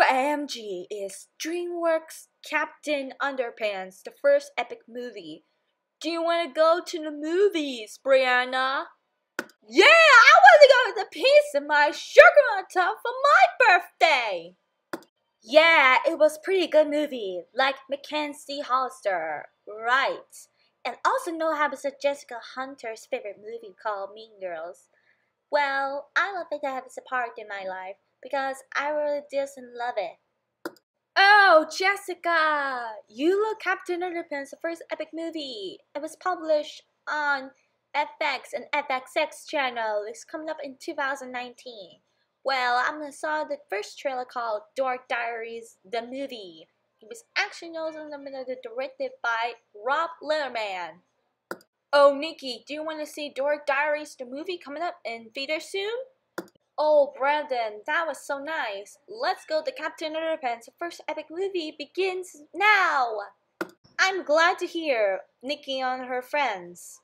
OMG is DreamWorks Captain Underpants, the first epic movie. Do you want to go to the movies, Brianna? Yeah, I want to go to the piece of my sugar on top for my birthday. Yeah, it was pretty good movie, like Mackenzie Hollister, right? And also know how it's Jessica Hunter's favorite movie called Mean Girls. Well, I love it to have a part in my life because I really doesn't love it. Oh, Jessica! You look Captain Underpants, the first epic movie. It was published on FX and FXX channel. It's coming up in 2019. Well, I saw the first trailer called Dork Diaries, the movie. It was action also directed by Rob Littleman. Oh, Nikki, do you want to see Dork Diaries, the movie coming up in theater soon? Oh, Brandon, that was so nice. Let's go to Captain Underpants. The first epic movie begins now. I'm glad to hear Nikki and her friends.